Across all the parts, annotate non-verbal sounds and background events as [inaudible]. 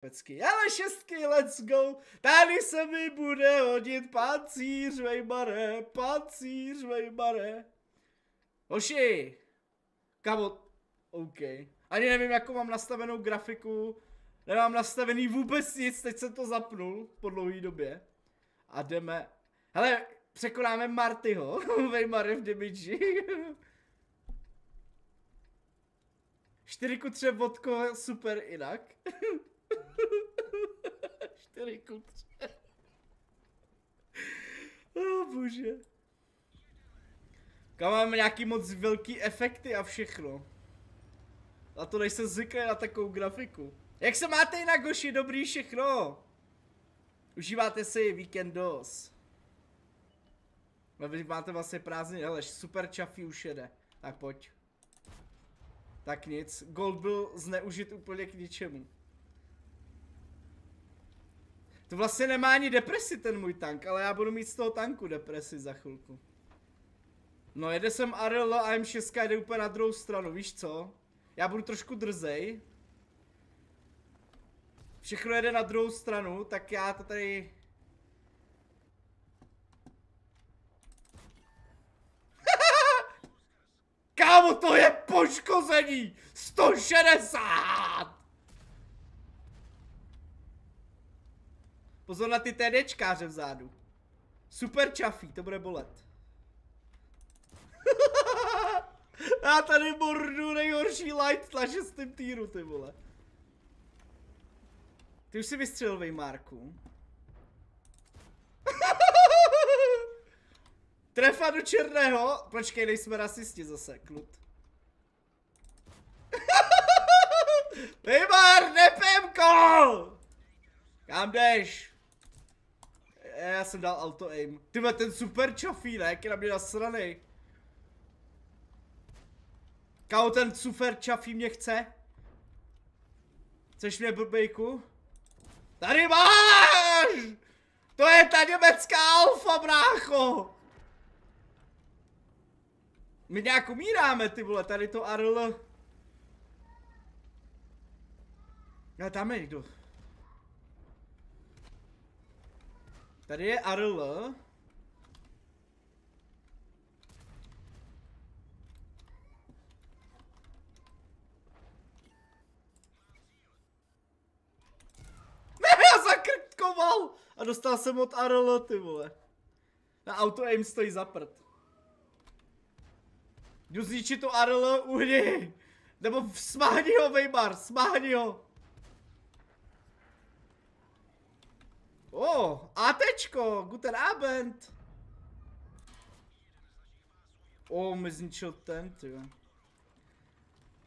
Pecky. Ale šestky, let's go. Tady se mi bude hodit pancíř, vejmare, pancíř, vejmare. Hoši, kamo, OK. Ani nevím, jakou mám nastavenou grafiku. Nemám nastavený vůbec nic, teď jsem to zapnul po dlouhé době. A jdeme. Hele, překonáme Martyho, [laughs] Vejmare v damage. 4 ku 3 vodko, super jinak. [laughs] 4 ku 3. Oh, bože. Kam máme nějaký moc velký efekty a všechno. A to nejsem zvyklý na takovou grafiku. Jak se máte jinak, Goši? Dobrý všechno. Užíváte si víkend dos. No vy máte vlastně prázdný, ale super čafí už jede. Tak pojď. Tak nic, gold byl zneužit úplně k ničemu. To vlastně nemá ani depresi ten můj tank, ale já budu mít z toho tanku depresi za chvilku. No jede sem Arel a M6 jde úplně na druhou stranu, víš co? Já budu trošku drzej. Všechno jede na druhou stranu, tak já to tady... [laughs] Kámo, to je poškození! 160! Pozor na ty TDčkáře vzadu. Super čafí, to bude bolet. [laughs] Já tady mordu nejhorší light na šestém týru, ty vole. Ty už si vystřelil Vejmarku. [laughs] Trefa do černého. Počkej, nejsme rasisti zase, klud. [laughs] Vejmar, nepemko! Kam jdeš? Já jsem dal auto aim. Ty ten super čafínek je na mě nasranej. Kámo, ten super čafí mě chce? Chceš mě blbejku? Tady máš! To je ta německá alfa, brácho! My nějak umíráme, ty vole, tady to Arl. Ale tam je někdo. Tady je Arl. [laughs] zakrtkoval! A dostal jsem od Arlo, ty vole. Na auto aim stojí za prd. Jdu zničit to Arlo, uhni! Nebo smáhni ho, Weimar, smáhni ho! O, oh, ATčko, guten Abend! O, oh, mi zničil ten, ty.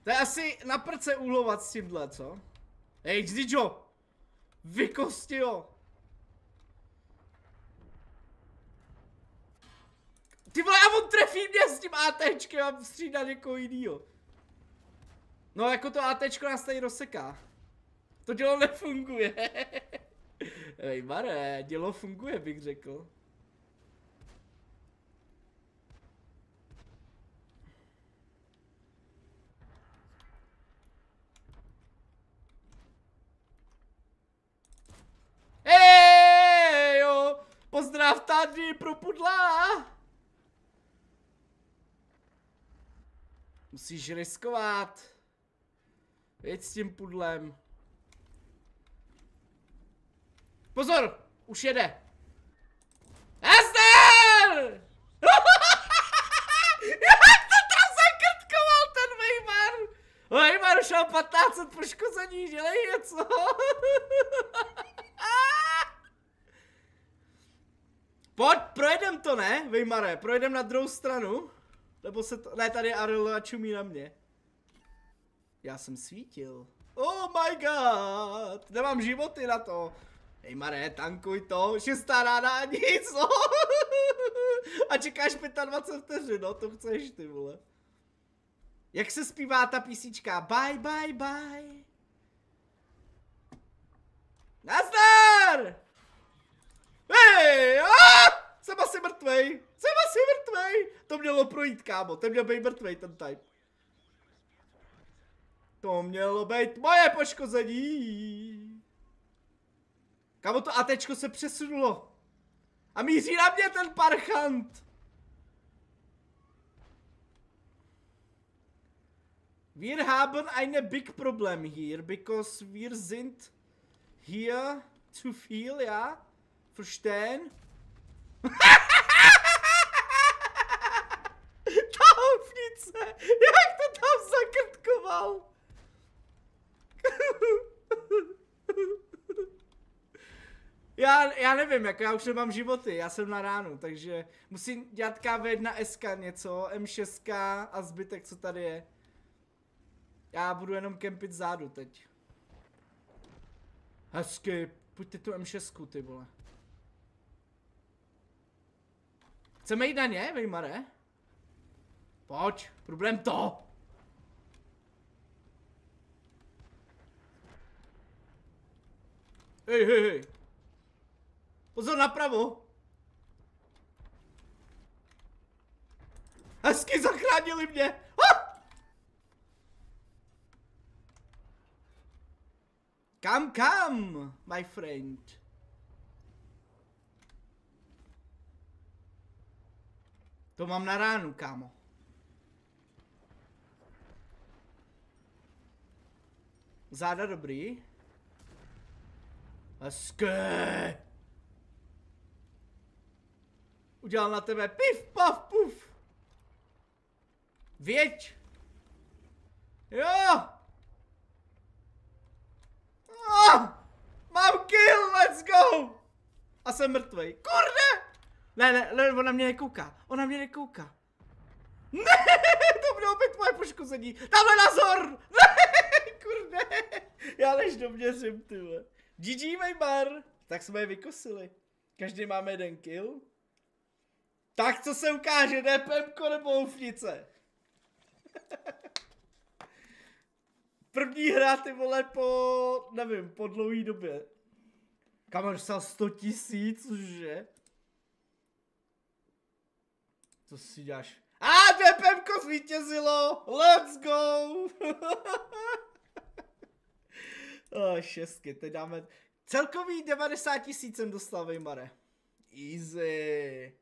To je asi na prce úlovat s tímhle, co? Hej, Zdičo! Vykosti ho! Ty vole, a on trefí mě s tím ATčkem a střídá někoho jinýho. No jako to ATčko nás tady rozseká. To dělo nefunguje. [laughs] Hej, Mare, dělo funguje, bych řekl. Hejo! Pozdrav tady pro pudla! Musíš riskovat. Jeď s tím pudlem. Pozor! Už jede. Nazdar! Jak to tam zakrtkoval ten Weimar? Weimar šel 15 poškození, dělej něco. [laughs] Pojď, projedem to, ne, Weimare? Projedem na druhou stranu? Nebo se to... Ne, tady Arlo a čumí na mě. Já jsem svítil. Oh my god! Nemám životy na to. Hej Mare, tankuj to, šestá ráda a nic, no. [laughs] A čekáš 25 vteřin, no, to chceš ty vole. Jak se zpívá ta písnička? Bye, bye, bye. Nazdar! Hej! Jsem asi mrtvej, jsem asi mrtvej. To mělo projít, kámo, ten měl být mrtvej, ten type. To mělo být moje poškození. Kamo to ATčko se přesunulo. A míří na mě ten parchant. Wir haben eine big problem here, because wir sind hier zu viel, ja? Verstehen? [laughs] Ta hovnice! Jak to tam zakrtkoval? Já, já nevím, jako já už nemám životy, já jsem na ránu, takže musím dělat KV1 SK něco, M6 a zbytek, co tady je. Já budu jenom kempit zádu teď. Hezky, pojďte tu M6, ty vole. Chceme jít na ně, Vejmare? Pojď, problém to! Hej, hej, hej. Pozor napravo. Hezky zachránili mě. Ha! Kam, kam, my friend. To mám na ránu, kámo. Záda dobrý. Hezky. Udělal na tebe pif, paf, puf. Věď. Jo. Oh, mám kill, let's go. A jsem mrtvej. Kurde. Ne, ne, ne, ona mě nekouká. Ona mě nekouká. Ne, [laughs] to bylo opět moje poškození. Tamhle nazor. Ne, [laughs] kurde. Já než do mě jsem, ty GG, Vejmar. Tak jsme je vykosili. Každý máme jeden kill. Tak co se ukáže, DPMko nebo houfnice? [laughs] První hra, ty vole, po, nevím, po dlouhý době. Kamer dostal 100 tisíc, že? Co si děláš? A ah, DPMko zvítězilo! Let's go! [laughs] oh, šestky, teď dáme... Celkový 90 tisíc jsem dostal, Vejmare. Easy.